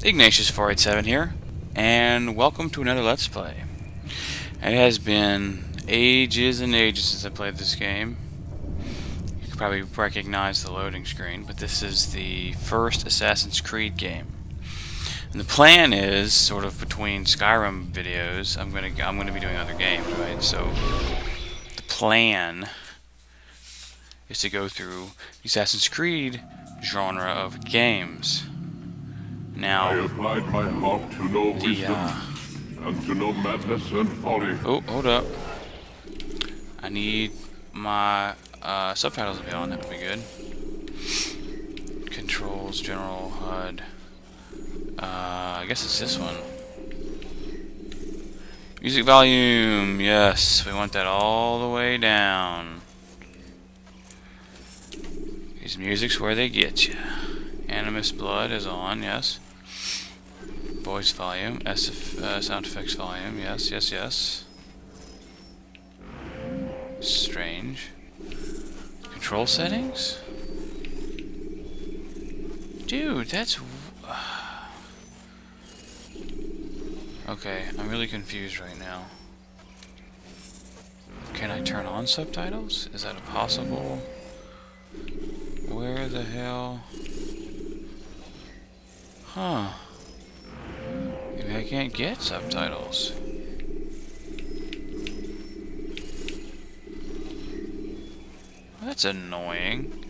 Ignatius487 here, and welcome to another Let's Play. It has been ages and ages since I played this game. You can probably recognize the loading screen, but this is the first Assassin's Creed game. And the plan is, sort of between Skyrim videos, I'm gonna I'm gonna be doing other games, right? So the plan is to go through the Assassin's Creed genre of games. Now, I applied my heart to know the, wisdom uh, and to know madness and folly. oh, hold up. I need my uh, subtitles to be on. That would be good. Controls, general, HUD. Uh, I guess it's this one. Music volume, yes, we want that all the way down. These music's where they get you. Animus Blood is on, yes. Voice volume, S uh, sound effects volume, yes, yes, yes. Strange. Control settings? Dude, that's... okay, I'm really confused right now. Can I turn on subtitles? Is that a possible... Where the hell... Huh. Maybe I can't get subtitles. That's annoying.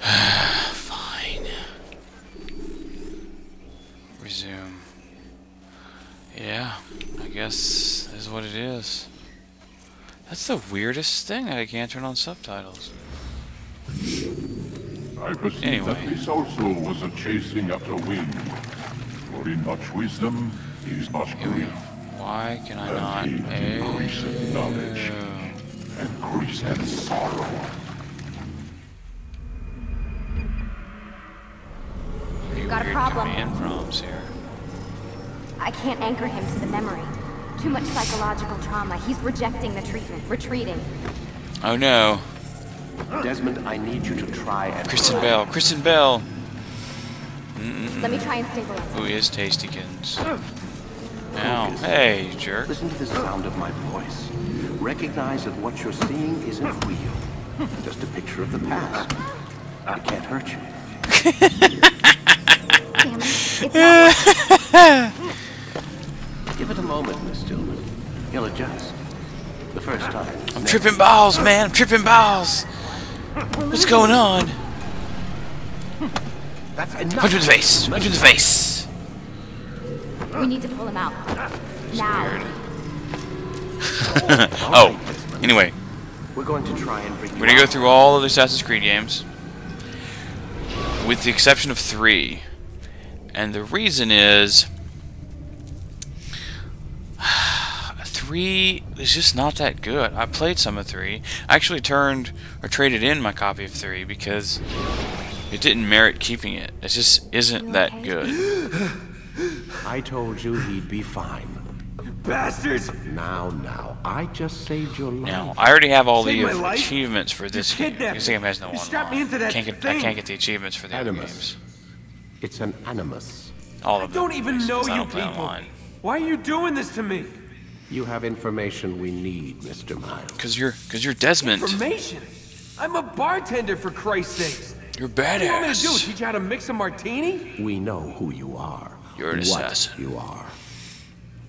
Fine. Resume. Yeah, I guess is what it is. That's the weirdest thing that I can't turn on subtitles. I perceive Anyway. that this also was a chasing after wind. For in much wisdom is much Here we go. grief, Why can I not? Increase in knowledge. Ew. and grief and sorrow. Pretty Got a weird problem. command prompts here. I can't anchor him to the memory. Too much psychological trauma. He's rejecting the treatment, retreating. Oh no, Desmond, I need you to try and Kristen Bell, Kristen Bell. Let me try and stabilize him. Who is Tastykins? Ow, oh. hey, you jerk. Listen to the sound of my voice. Recognize that what you're seeing isn't real. Just a picture of the past. I can't hurt you. Damn it. It's not. Give it a moment, Miss Stillman. He'll adjust. The first time. I'm tripping balls, man. I'm tripping balls. What's going on? That's enough. Punch him in the face. Punch him in the face. We need to pull him out. Now. Oh, anyway, We're going to try and bring we're gonna go through all of the Assassin's Creed games, with the exception of three, and the reason is three is just not that good. I played some of three. I actually turned or traded in my copy of three because it didn't merit keeping it. It just isn't You that good. I told you he'd be fine. Bastards! Now, now. I just saved your life. Now, I already have all the Saved my life? achievements for this You game. This game has no one. strapped me into that can't get, I can't get the achievements for the other Animus. games. It's an animus. All I of them. don't even at least, know 'cause I you don't play people. online. Why are you doing this to me? You have information we need, Mr. Miles. Cause you're, cause you're Desmond. Information? I'm a bartender, for Christ's sakes. You're What do you want me to do? Teach you how to mix a martini? We know who you are. You're an what assassin. you are.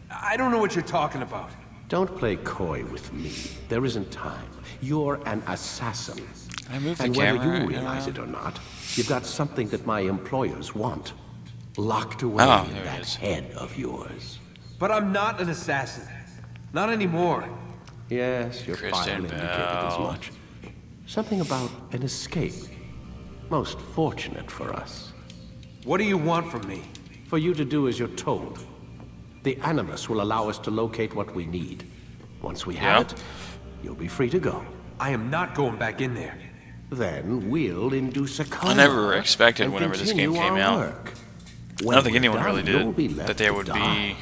I don't know what you're talking about. Don't play coy with me. There isn't time. You're an assassin. Can I move the and whether you realize it or not, you've got something that my employers want. Locked oh, away Oh, in there it that is. head of yours. But I'm not an assassin. Not anymore. Yes, your Kristen file indicated as much. Something about an escape. Most fortunate for us. What do you want from me? For you to do as you're told. The Animus will allow us to locate what we need. Once we have Yeah. it, you'll be free to go. I am not going back in there. Then we'll induce a coma. I never expected whenever this game came out. I don't think anyone done, really did that there would die. be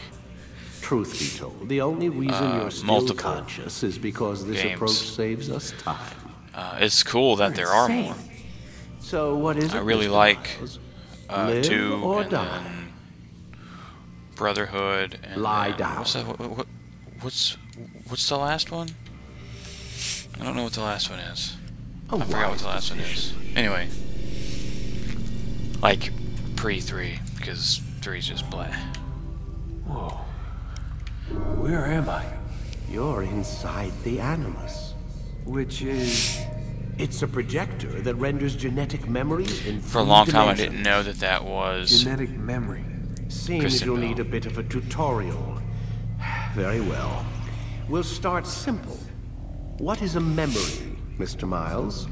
Truth be told, the only reason Uh, you're still multiple conscious is because this games. approach saves us time. Uh, it's cool that there are more. So what is it? I really Mr. like uh, Live two or and die? then Brotherhood and Lie then- down. What's, the, what, what, what's what's the last one? I don't know what the last one is. A I forgot what the last one is. Anyway, like pre three because three's just blah. Whoa. Where am I? You're inside the Animus. Which is... It's a projector that renders genetic memories in For a long time, I didn't know that that was. Genetic memory. Seems you'll Bell. need a bit of a tutorial. Very well. We'll start simple. What is a memory, Mr. Miles?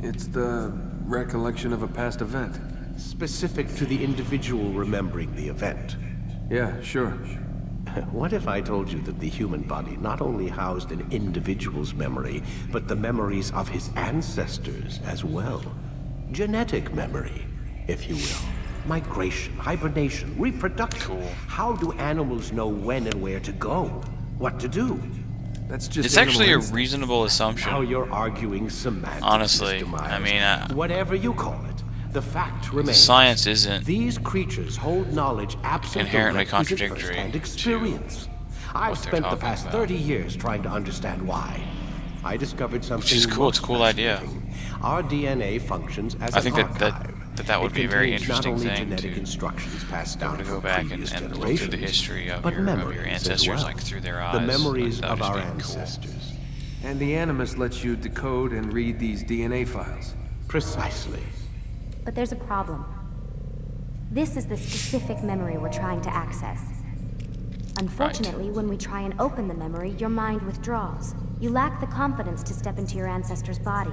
It's the recollection of a past event. Specific to the individual remembering the event. Yeah, sure. What if I told you that the human body not only housed an individual's memory, but the memories of his ancestors as well? Genetic memory, if you will. Migration, hibernation, reproduction. Cool. How do animals know when and where to go? What to do? That's just It's actually a reasonable assumption. Now you're arguing semantics, Honestly. I mean, uh, Whatever you call it, the fact remains. Science isn't. These creatures hold knowledge absent Inherently the requisite contradictory first-hand to experience. I've what spent the past about. 30 years trying to understand why. I discovered something is cool, it's a most cool idea. Our DNA functions as I an think that- that- archive. that that would It be a very contains interesting not only thing genetic to- instructions passed down to go back and, previous and look through the generations, history of but your, of your memories as ancestors, well. like through their eyes. The memories That of our be cool. ancestors. And the Animus lets you decode and read these DNA files. Precisely. But there's a problem. This is the specific memory we're trying to access. Unfortunately, when we try and open the memory, your mind withdraws. You lack the confidence to step into your ancestor's body.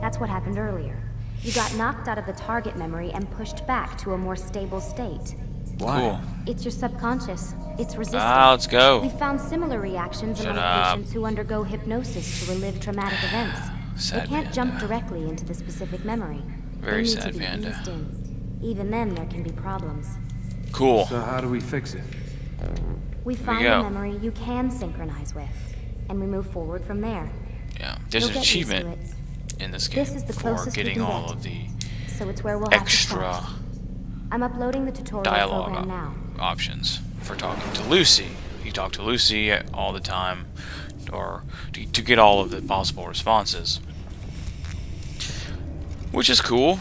That's what happened earlier. You got knocked out of the target memory and pushed back to a more stable state. Why? Cool. It's your subconscious. It's resistant. Ah, let's go. We found similar reactions Shut among up. patients who undergo hypnosis to relive traumatic events. Sad they can't panda. jump directly into the specific memory. Very sad to be panda. Even then, there can be problems. Cool. So how do we fix it? We find go. a memory you can synchronize with, and we move forward from there. Yeah. There's You'll an get used to achievement in this game This is the for getting can all get. of the So it's where we'll have extra start. I'm uploading the tutorial dialogue op- now. options for talking to Lucy. You talk to Lucy all the time, or to, to get all of the possible responses, which is cool.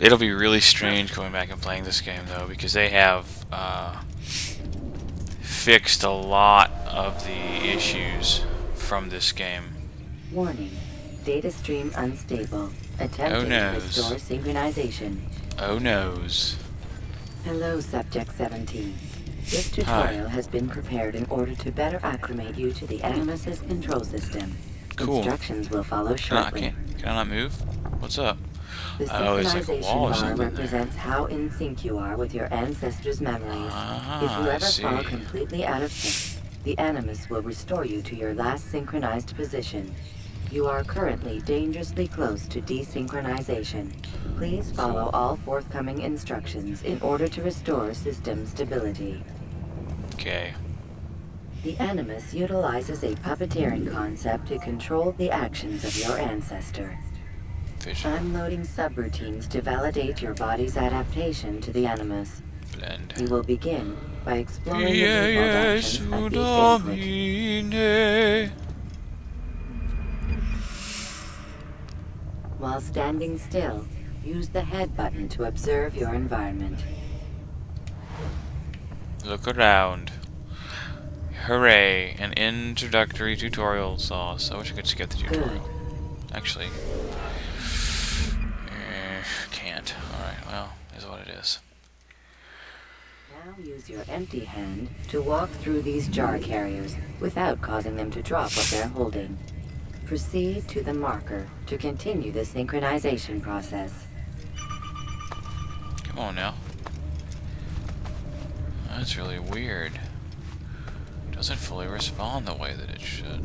It'll be really strange going back and playing this game though, because they have uh, fixed a lot of the issues from this game. Warning. Data stream unstable. Attempting Oh, to restore synchronization. Oh noes. Hello, Subject 17. This tutorial has been prepared in order to better acclimate you to the Animus's control system. Cool. Instructions will follow Can I, shortly. can, I not move? What's up? The Oh, there's like a synchronization wall bar represents how in sync you are with your ancestors' memories. Ah, if you ever fall completely out of sync, the Animus will restore you to your last synchronized position. You are currently dangerously close to desynchronization. Please follow all forthcoming instructions in order to restore system stability. Okay. The Animus utilizes a puppeteering concept to control the actions of your ancestor. Vision. I'm loading subroutines to validate your body's adaptation to the Animus. Blend. We will begin by exploring the Yeah, yeah, of the. While standing still, use the head button to observe your environment. Look around. Hooray! An introductory tutorial sauce. I wish I could skip the tutorial. Actually, eh, can't. Alright, well, is what it is. Now use your empty hand to walk through these jar carriers without causing them to drop what they're holding. Proceed to the marker to continue the synchronization process. Come on now. That's really weird. Doesn't fully respond the way that it should.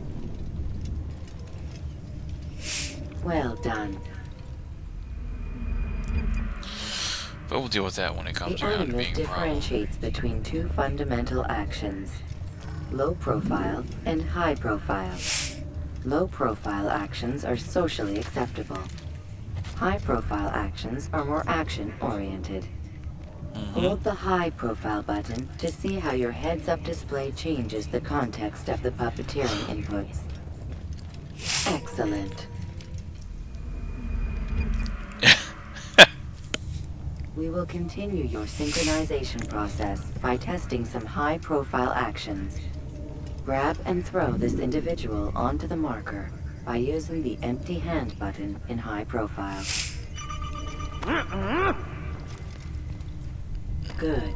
Well done. But we'll deal with that when it The comes around to being problem. differentiates between two fundamental actions low profile and high profile. Low profile actions are socially acceptable. High-profile actions are more action-oriented. Mm-hmm. Hold the high-profile button to see how your heads-up display changes the context of the puppeteering inputs. Excellent. We will continue your synchronization process by testing some high-profile actions. Grab and throw this individual onto the marker by using the empty hand button in high profile. Uh-uh. Good.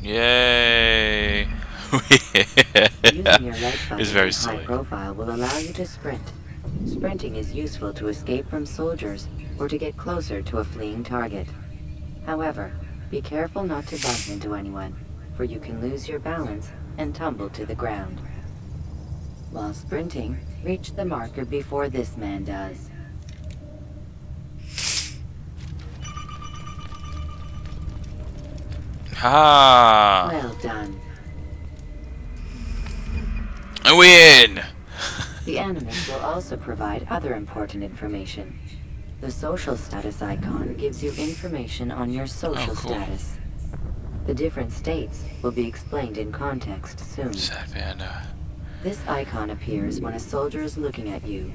Yay! Using your leg it's very high profile will allow you to sprint. Sprinting is useful to escape from soldiers or to get closer to a fleeing target. However, be careful not to bump into anyone, for you can lose your balance and tumble to the ground. While sprinting, reach the marker before this man does. Ha! Well done. I win! The Animus will also provide other important information. The social status icon gives you information on your social Oh, cool. status. The different states will be explained in context soon. Sad panda. This icon appears when a soldier is looking at you.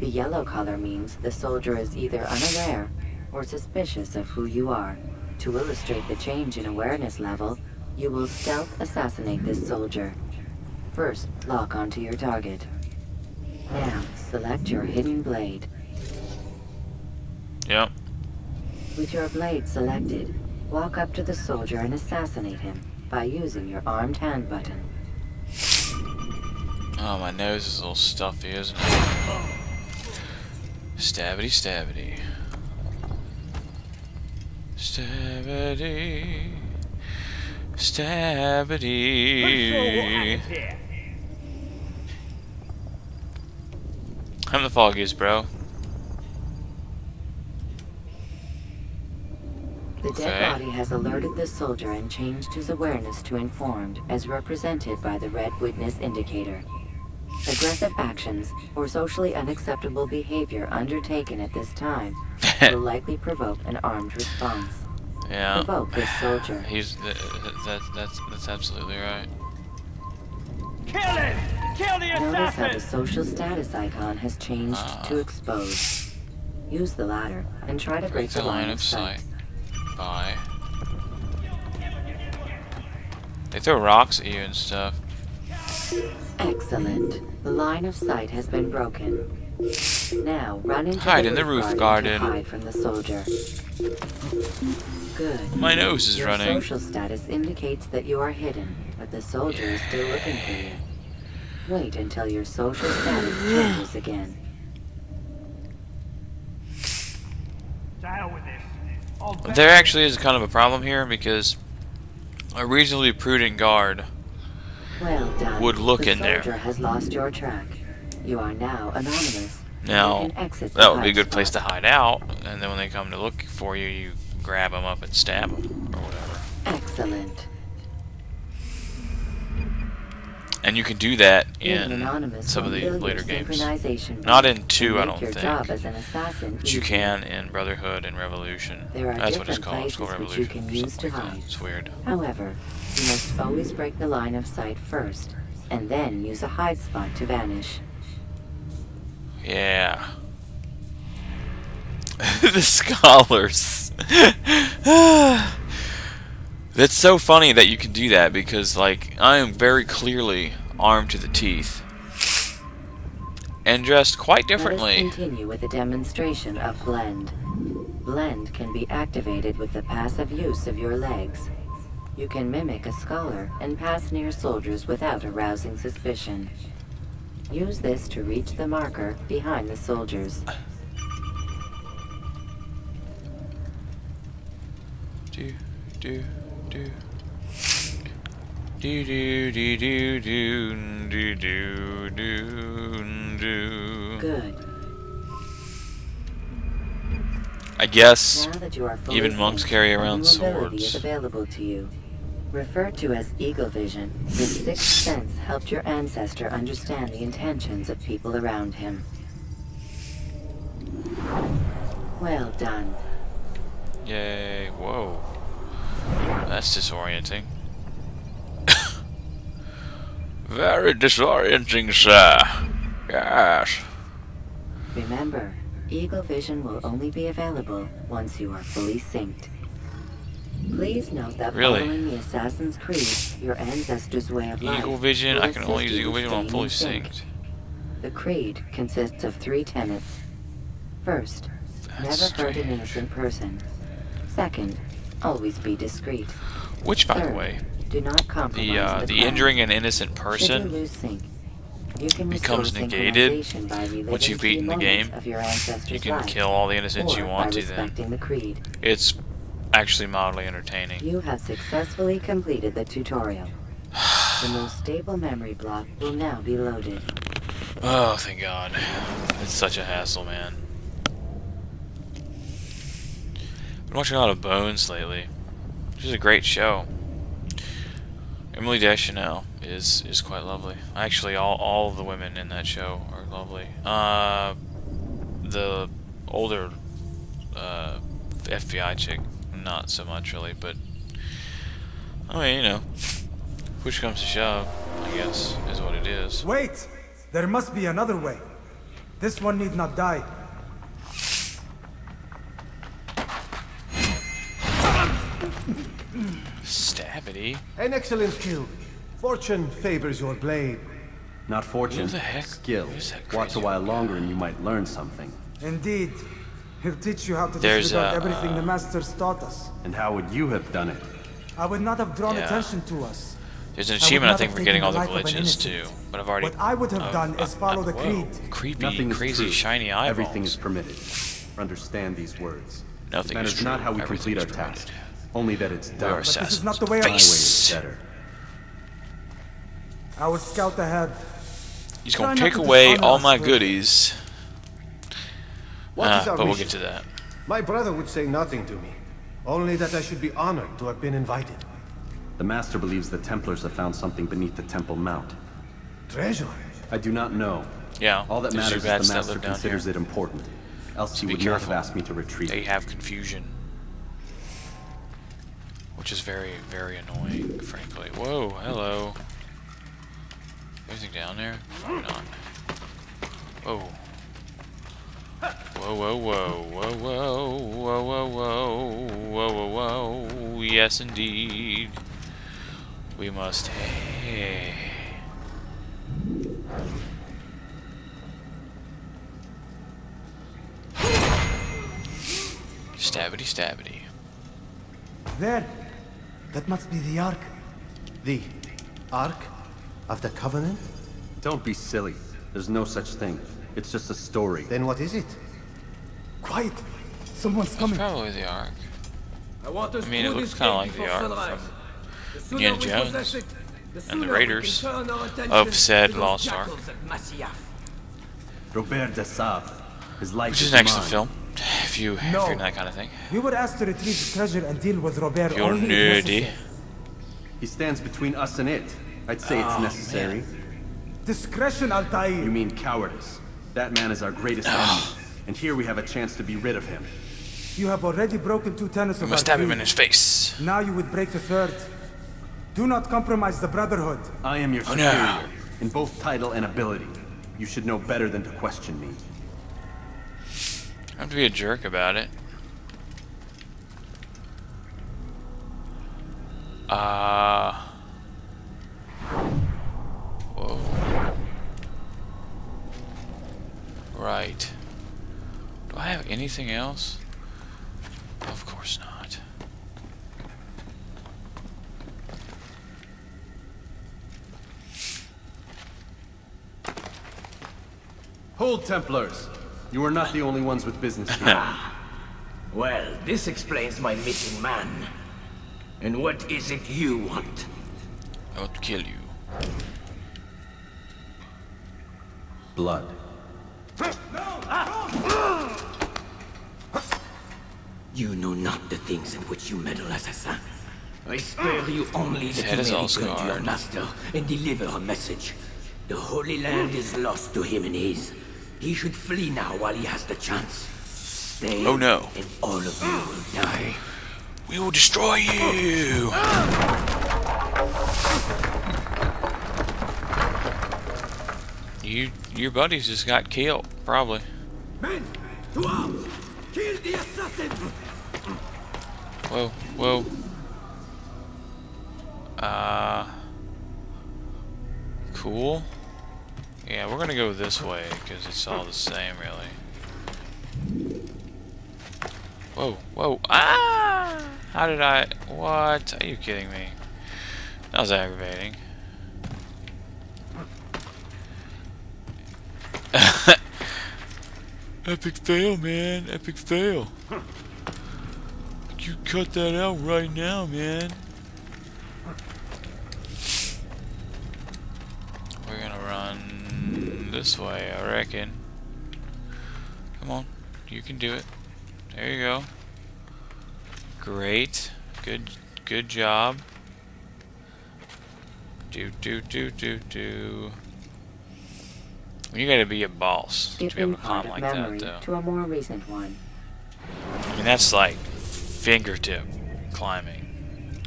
The yellow color means the soldier is either unaware or suspicious of who you are. To illustrate the change in awareness level, you will stealth assassinate this soldier. First, lock onto your target. Now, select your hidden blade. Yep. With your blade selected, walk up to the soldier and assassinate him by using your armed hand button. Oh, my nose is a little stuffy, isn't it? Stabbity, stabbity. Stabbity. Stabbity. I'm the foggiest, bro. The Okay. dead body has alerted the soldier and changed his awareness to informed, as represented by the red witness indicator. Aggressive actions or socially unacceptable behavior undertaken at this time will likely provoke an armed response. Yeah. Provoke this soldier. He's th th that, that's that's absolutely right. Kill him! Kill the assassin! Notice how the social status icon has changed Ah. to exposed. Use the ladder and try to break Break the line of sight. Bye. They throw rocks at you and stuff. Excellent. The line of sight has been broken. Now run into Hide the in the roof garden. garden. To hide from the soldier. Good. My nose is Your running. social status indicates that you are hidden, but the soldier is still looking for you. Wait until your social status changes again. To with this. I'll There actually is kind of a problem here because a reasonably prudent guard Well done. Would look the in there. soldier has lost your track. You are now anonymous. Now, You can exit the that would be a hide good place to hide out, and then when they come to look for you, you grab them up and stab them, or whatever. Excellent. And you can do that in some of the later games. Not in 2, and I don't think. job as an assassin But you can in Brotherhood and Revolution. That's what it's called. It's called which you Revolution. can use to like hide. It's weird. However, you must always break the line of sight first, and then use a hide spot to vanish. Yeah. the scholars. That's so funny that you can do that because, like, I am very clearly armed to the teeth and dressed quite differently. Let us differently. continue with a demonstration of blend. Blend can be activated with the passive use of your legs. You can mimic a scholar and pass near soldiers without arousing suspicion. Use this to reach the marker behind the soldiers. Do do do. Do do do do do do do do do. Good. I guess Now that you are fully Even monks carry around new is swords. available to you. Referred to as Eagle Vision, this sixth sense helped your ancestor understand the intentions of people around him. Well done. Yay. Whoa. That's disorienting. Very disorienting, sir. Yes. Remember, Eagle Vision will only be available once you are fully synced. Please note that Really? following the Assassin's Creed, your ancestors' way of life, Eagle Vision. I can only use Eagle Vision when I'm fully synced. The Creed consists of three tenets. First, That's never hurt an innocent person. Second, always be discreet. Which, by the way, do not compromise the uh, the the injuring an innocent person sync, you can becomes negated by once you've beaten the game. You can life, kill all the innocents you want to. Then the creed. it's actually mildly entertaining. You have successfully completed the tutorial. The most stable memory block will now be loaded. Oh, thank God. It's such a hassle, man. Been watching a lot of Bones lately, which is a great show. Emily Deschanel is is quite lovely. Actually, all all the women in that show are lovely. Uh, the older uh, FBI chick, not so much really, but I mean, you know, push comes to shove, I guess, is what it is. Wait! There must be another way. This one need not die. Stabity. An excellent kill. Fortune favors your blade. Not fortune, Who the heck- skill. who is that Watch a while longer and you might learn something. Indeed. He'll teach you how to There's, disregard uh, everything the uh, masters taught us. And how would you have done it? I would not have drawn Yeah. attention to us. There's an achievement I not think for getting all the the life of an glitches too, but I've already. What I would have oh, done is follow the whoa, creed. Creepy, Nothing is crazy, true. shiny eyeballs. Everything is permitted. Understand these words. Nothing it matters is true. not how we Everything complete our is task, permitted. Only that it's We done. But this is not the way I- My way Face. is better. I will scout ahead. He's gonna not take to away all my goodies. What Ah, is our but we'll mission? get to that. My brother would say nothing to me. Only that I should be honored to have been invited. The Master believes the Templars have found something beneath the Temple Mount. Treasure. I do not know. Yeah. All that matters is bats the Master considers here. it important. Else he be would not have asked me to retreat. They have confusion, which is very, very annoying, frankly. Whoa, hello. Anything down there? Probably not. Whoa. Whoa, whoa, whoa, whoa, whoa, whoa, whoa, whoa, whoa, whoa, whoa. Yes, indeed. We must. Hey. Stabbity, stabbity. There. That must be the Ark. The Ark of the Covenant? Don't be silly. There's no such thing. It's just a story. Then what is it? Quiet. Someone's That's coming. probably the Ark. I want us I mean, it through looks kind of like the Ark from The Indiana Jones it, the and the Raiders can turn our of said Lost jackals at Masyaf. Robert de Sable. His life Which is is an excellent mine. film. If you if you're into that kind of thing. We were asked to retrieve the treasure and deal with Robert If you're only nerdy. necessary. He stands between us and it. I'd say Oh, it's necessary. Discretion, Altair. You mean cowardice. That man is our greatest enemy. And here we have a chance to be rid of him. You have already broken two tenets We of must our stab him in his face. Now you would break the third. Do not compromise the Brotherhood. I am your Oh, no. in both title and ability. You should know better than to question me. I have to be a jerk about it. Uh. Whoa. Right. Do I have anything else? Of course not. Hold, Templars! You are not the only ones with business here. Well, this explains my missing man. And what is it you want? I want to kill you. Blood. You know not the things in which you meddle, assassin. I spare you only that you is may all return to your master and deliver a message. The Holy Land is lost to him and his. He should flee now while he has the chance. stay. Oh no. And all of you will die. We will destroy you! You, your buddies just got killed, probably. Men, to arms! Kill the assassin! Whoa, whoa. This way, because it's all the same, really. Whoa, whoa, ah! How did I... What? Are you kidding me? That was aggravating. Epic fail, man. Epic fail. You cut that out right now, man. We're gonna run this way, I reckon. Come on. You can do it. There you go. Great. Good good job. Do do do do do. You gotta be a boss to be able to climb like that, though. to a more recent one. I mean, that's like fingertip climbing.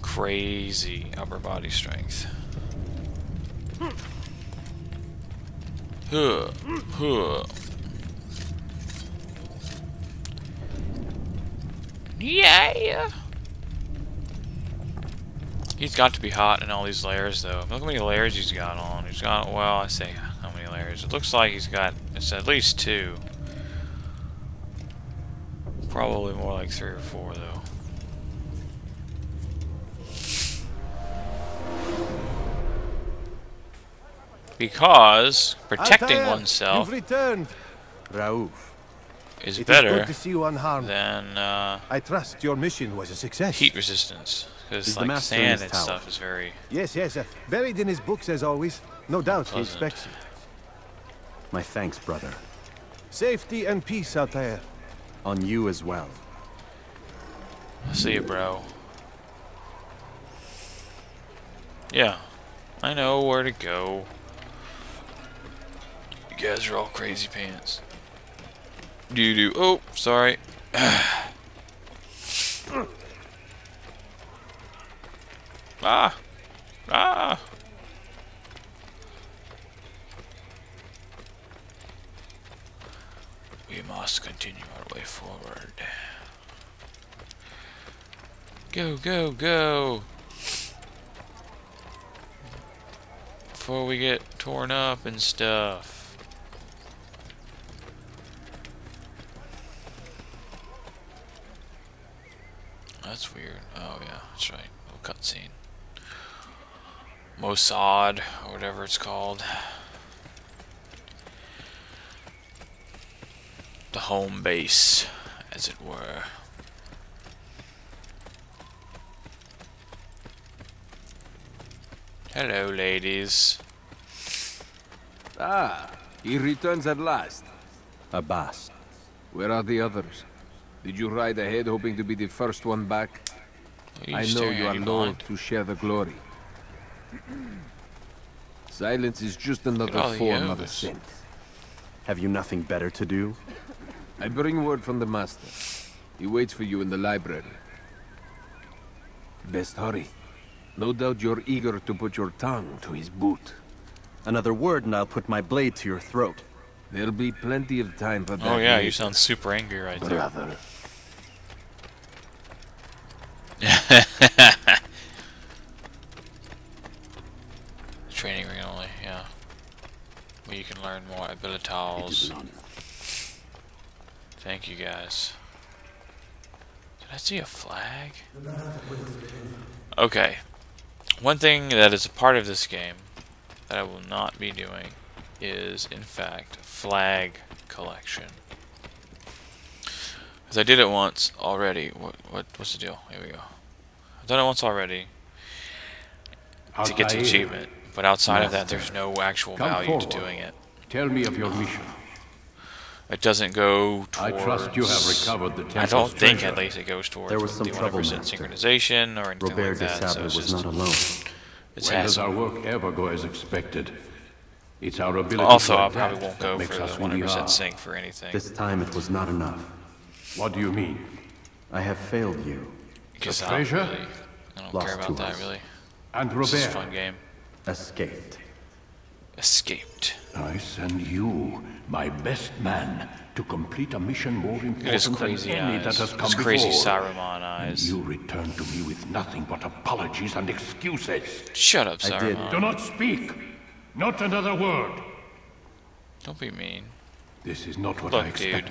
Crazy upper body strength. Hmm. Huh, huh. Yeah. He's got to be hot in all these layers, though. Look how many layers he's got on. He's got, well, I say how many layers. It looks like he's got, it's at least two. Probably more like three or four, though. Because protecting Altair, oneself You've returned. Raouf. is It is better good to see you unharmed. than uh, I trust your mission was a success. heat resistance. Because Is the like master sand and tower? stuff is very Yes, yes. Uh, buried in his books as always. No doubt he expects it. My thanks, brother. Safety and peace, Altair. On you as well. See you, bro. Yeah, I know where to go. You guys are all crazy pants. Doo doo. Oh, sorry. ah, ah. We must continue our way forward. Go, go, go! Before we get torn up and stuff. That's weird. Oh yeah, that's right. Little cutscene. Mossad, or whatever it's called. The home base, as it were. Hello, ladies. Ah, he returns at last. Abbas. Where are the others? Did you ride ahead hoping to be the first one back? I know you are you loath to share the glory. Silence is just another form of Yovas. assent. Have you nothing better to do? I bring word from the master. He waits for you in the library. Best hurry. No doubt you're eager to put your tongue to his boot. Another word and I'll put my blade to your throat. There'll be plenty of time for oh, that. Oh yeah, you sound super angry right there. Training ring only, yeah. Where you can learn more abilities. Thank you guys. Did I see a flag? Okay. One thing that is a part of this game that I will not be doing is, in fact, flag collection. Because I did it once already. What, what What's the deal? Here we go. I've done it once already to get the Altair, achievement. But outside of that, there's no actual come value to doing it. Tell me of your mission. It doesn't go towards... I trust you have recovered the I don't think treasure. at least it goes towards There was some the trouble, 100% Master. synchronization or anything Robert like de that. So Sable it's was just, not alone. it's when does our work ever go as expected? It's our ability Also, to I probably won't go for us the who we 100% sync for anything. This time it was not enough. What do you mean? I have failed you. Because I don't really, I don't Lost care to about that us. really. And This is a fun game. Escaped. Escaped. I send you, my best man, to complete a mission more Look at important than any eyes. that has come His crazy before. Saruman And eyes. you return to me with nothing but apologies and excuses. Shut up, I did. Saruman. Do not speak. Not another word. Don't be mean. This is not what Look, I dude.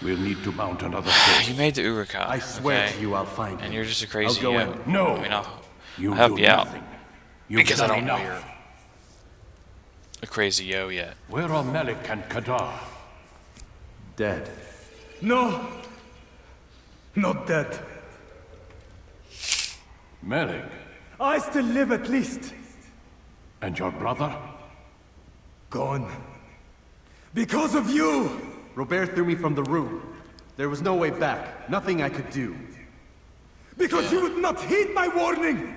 Expected. We'll need to mount another You made the Uruk-hai. I swear okay? to you I'll find And you're just a crazy I'll go yo. in. No. I mean, I'll, You I'll help do you out. nothing. You've Because I don't know you're a crazy yo yet. Where are Malik and Kadar? Dead. No. Not dead. Malik I still live at least. and your brother? Gone. Because of you! Robert threw me from the room. There was no way back. Nothing I could do. Because you would not heed my warning!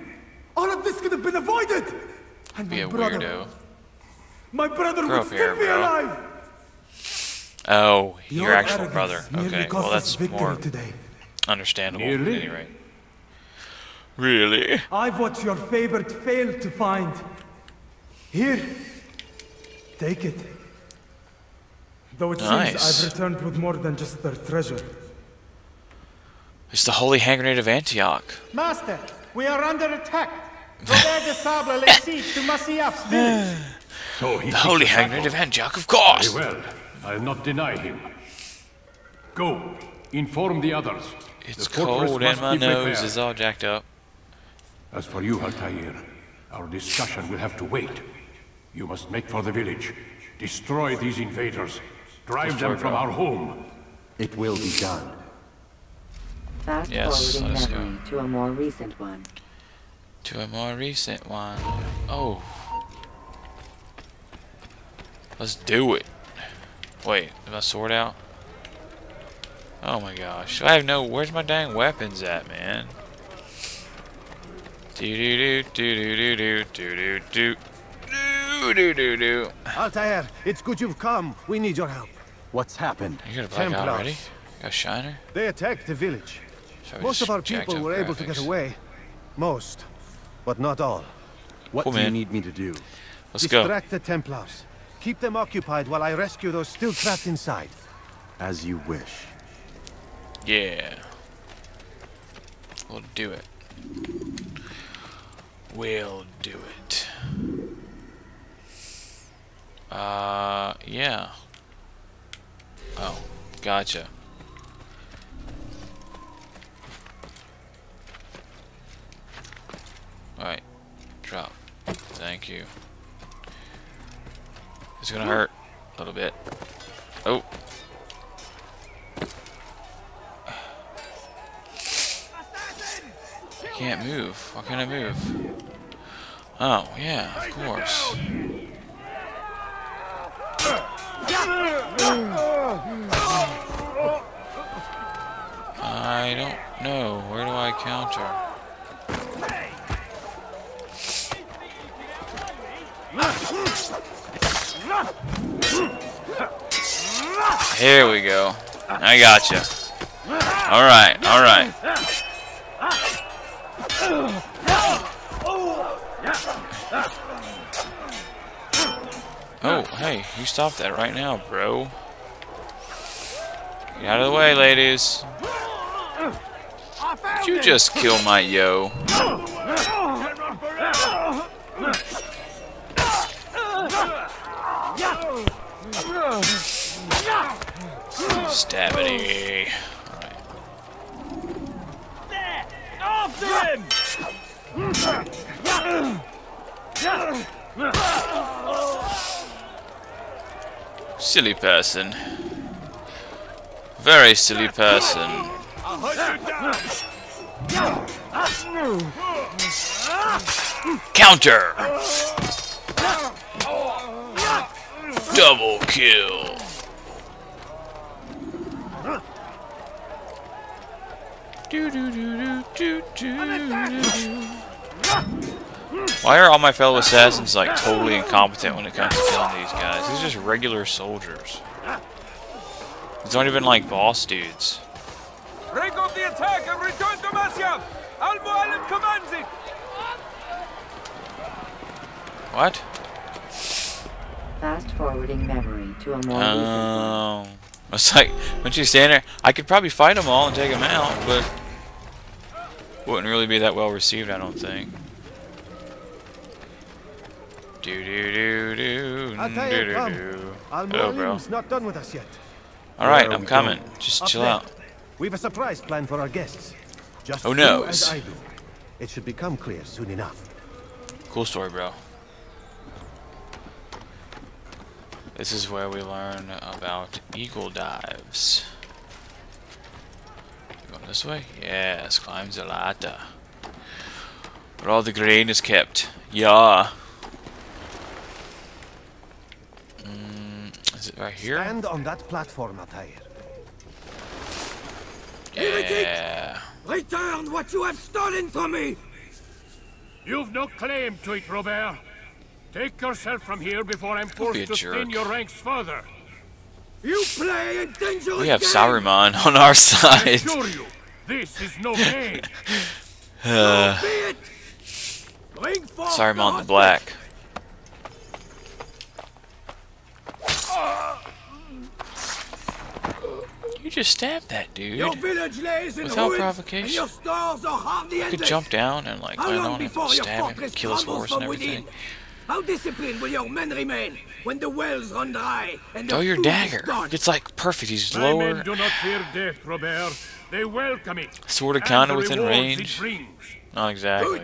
All of this could have been avoided! And Be my a brother, weirdo. my brother Grow would up here, still be bro. alive! Oh, your, Your actual arrogance brother. nearly Okay, cost well that's more today. understandable Nearly? at any rate. Really? I've what your favorite failed to find. Here, take it. Though it Nice. seems I've returned with more than just their treasure. It's the Holy Hand Grenade of Antioch. Master, we are under attack. Robert de Sable lays siege to Masyaf's village. So oh, he The Holy Hand. Grenade of Antioch, of course! Very well. I'll not deny him. Go. Inform the others. It's the cold and my nose is all jacked up. As for you, Altair, our discussion will have to wait. You must make for the village. Destroy these invaders. Drive them from our home. It will be done. Fast Yes, forwarding let's memory to a more recent one. To a more recent one. Oh. Let's do it. Wait, is my sword out? Oh my gosh. I have no. Where's my dang weapons at, man? Do do do do do do do do do do do do do. Altair, it's good you've come. We need your help. What's happened? You got a black Templars. already? Got a shiner? They attacked the village. Sorry, Most of our people up were able to get away. Most. But not all. What Cool, do you need me to do? Let's go. Distract the Templars. Keep them occupied while I rescue those still trapped inside. As you wish. Yeah. We'll do it. We'll do it. Uh, yeah. Oh, gotcha. Alright. Drop. Thank you. It's gonna hurt a little bit. Oh. I can't move. Why can't I move? Oh, yeah, of course. I don't know. Where do I counter? Here we go. I gotcha. Alright, alright. Oh, hey, you stop that right now, bro. Get out of the way, ladies. You just kill my yo? Stabity. There! After him! Silly person. Very silly person. Counter! Double kill. Why are all my fellow assassins like totally incompetent when it comes to killing these guys? These are just regular soldiers. These aren't even like boss dudes. Break off the attack and return to Masyaf! Al-Mualim commands it! What? Fast forwarding memory to a more recent Oh. It's like, when you stand there, I could probably fight them all and take them out, but wouldn't really be that well received, I don't think. Do do do do Altair, do come. do do. Al Hello, bro. Mualim's not done with us yet. All right, I'm coming. Just chill out. We've a surprise plan for our guests. Just Oh, no. as I do. It should become clear soon enough. Cool story, bro. This is where we learn about eagle dives. Going this way? Yes, climb the ladder. Where all the grain is kept. Yeah. Mm, is it right here? Stand on that platform, Altair. Yeah. Return what you have stolen from me! You've no claim to it, Robert. Take yourself from here before I'm be a forced to jerk. thin your ranks further. You play a dangerous We have game! Saruman on our I side. assure you, this is no game. Uh, Be it! Bring forth Saruman the hostage. Black. You just stabbed that dude. Your village lays in Without ruins, provocation. and your stores are hardly You could endless. jump down and like How land on him, stab him, kill his horse and from within? everything. How disciplined will your men remain when the wells run dry and Throw the your dagger. It's like perfect. He's My lower, men do not fear death, Robert. They welcome it. sort of, and kind of within range. Not exactly.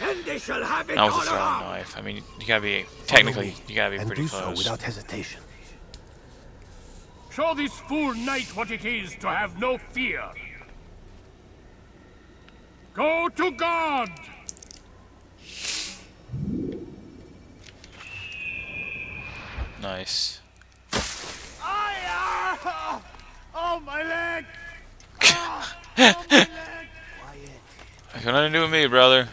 And they shall have it Not with all a throwing around. knife. I mean, you gotta be technically, you gotta be and pretty do so close. without hesitation. Show this fool knight what it is to have no fear. Go to God! Nice. Ah! Oh, my leg! Got nothing to do with me, brother.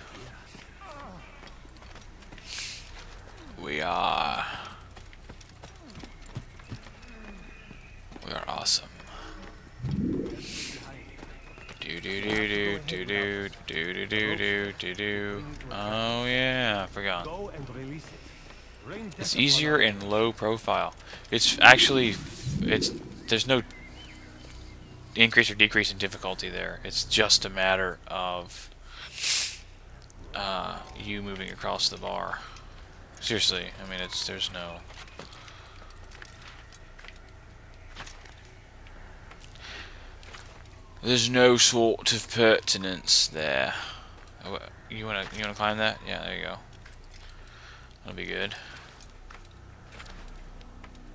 We are. We are awesome. Do do do do do do do do do do do. Oh yeah, I forgot. It's easier in low profile. It's actually, it's there's no increase or decrease in difficulty there. It's just a matter of uh, you moving across the bar. Seriously, I mean, it's there's no. There's no sort of pertinence there. Oh, You wanna you wanna climb that? Yeah, there you go. That'll be good.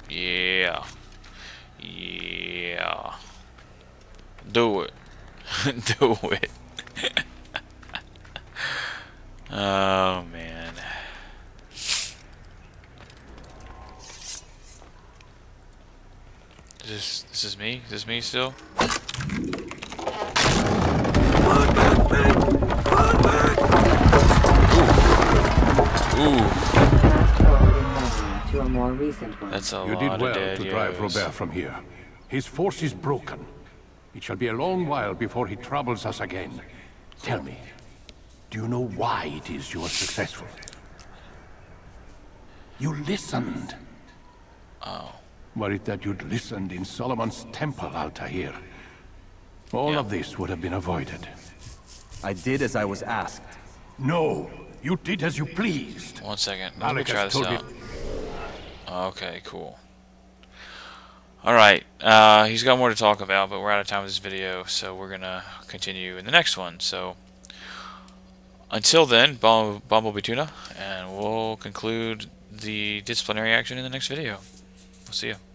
Yeah. Yeah. Do it. Do it. oh man. Is this this is me? Is this me still? More recent one. That's a You lot did of well dead to drive. Robert from here. His force is broken. It shall be a long while before he troubles us again. Tell me, do you know why it is you are successful? You listened. Oh. Were it that you'd listened in Solomon's temple, Altair, all of this would have been avoided. I did as I was asked. No, you did as you pleased. One second. Let me try this told me- out. Okay, cool. Alright, uh, he's got more to talk about, but we're out of time with this video, so we're gonna continue in the next one. So, until then, Bum- Bumblebee Tuna, and we'll conclude the disciplinary action in the next video. We'll see you.